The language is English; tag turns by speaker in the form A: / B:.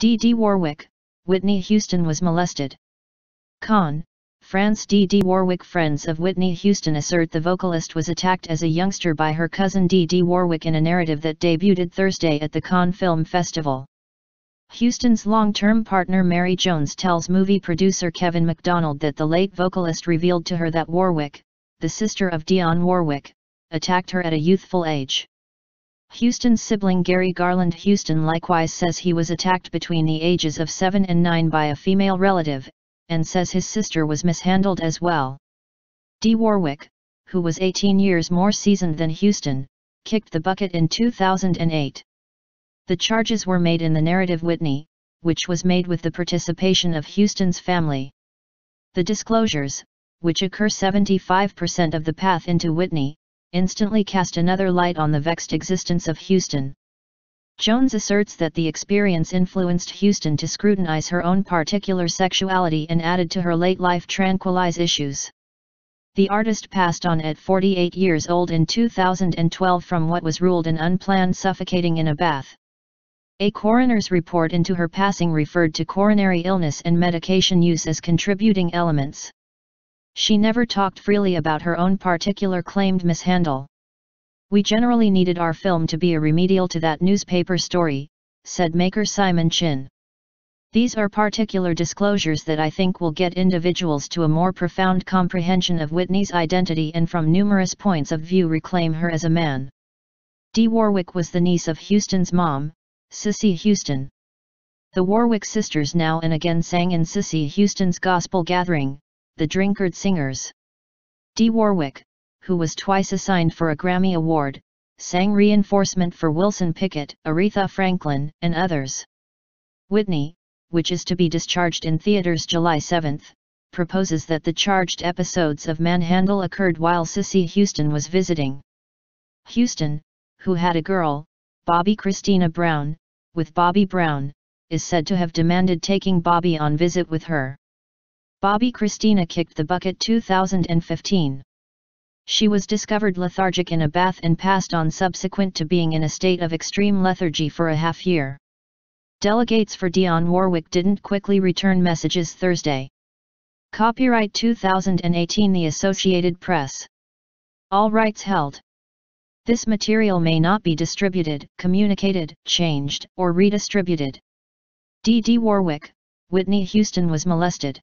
A: Dee Dee Warwick, Whitney Houston was molested. Cannes, France Dee Dee Warwick Friends of Whitney Houston assert the vocalist was attacked as a youngster by her cousin Dee Dee Warwick in a narrative that debuted Thursday at the Cannes Film Festival. Houston's long-term partner Mary Jones tells movie producer Kevin MacDonald that the late vocalist revealed to her that Warwick, the sister of Dionne Warwick, attacked her at a youthful age. Houston's sibling Gary Garland Houston likewise says he was attacked between the ages of 7 and 9 by a female relative, and says his sister was mishandled as well. Dee Warwick, who was 18 years more seasoned than Houston, kicked the bucket in 2008. The charges were made in the narrative Whitney, which was made with the participation of Houston's family. The disclosures, which occur 75% of the path into Whitney, instantly cast another light on the vexed existence of Houston. Jones asserts that the experience influenced Houston to scrutinize her own particular sexuality and added to her late life tranquilize issues. The artist passed on at 48 years old in 2012 from what was ruled an unplanned suffocating in a bath. A coroner's report into her passing referred to coronary illness and medication use as contributing elements. She never talked freely about her own particular claimed mishandle. We generally needed our film to be a remedial to that newspaper story, said maker Simon Chinn. These are particular disclosures that I think will get individuals to a more profound comprehension of Whitney's identity and from numerous points of view reclaim her as a man. Dee Warwick was the niece of Houston's mom, Cissy Houston. The Warwick sisters now and again sang in Cissy Houston's gospel gathering, the Drinkard Singers. Dee Warwick, who was twice assigned for a Grammy Award, sang reinforcement for Wilson Pickett, Aretha Franklin, and others. Whitney, which is to be discharged in theaters July 7, proposes that the charged episodes of manhandle occurred while Cissy Houston was visiting. Houston, who had a girl, Bobbi Kristina Brown, with Bobby Brown, is said to have demanded taking Bobbi on visit with her. Bobbi Kristina kicked the bucket 2015. She was discovered lethargic in a bath and passed on subsequent to being in a state of extreme lethargy for a half year. Delegates for Dionne Warwick didn't quickly return messages Thursday. Copyright 2018 The Associated Press. All rights held. This material may not be distributed, communicated, changed, or redistributed. Dee Dee Warwick, Whitney Houston was molested.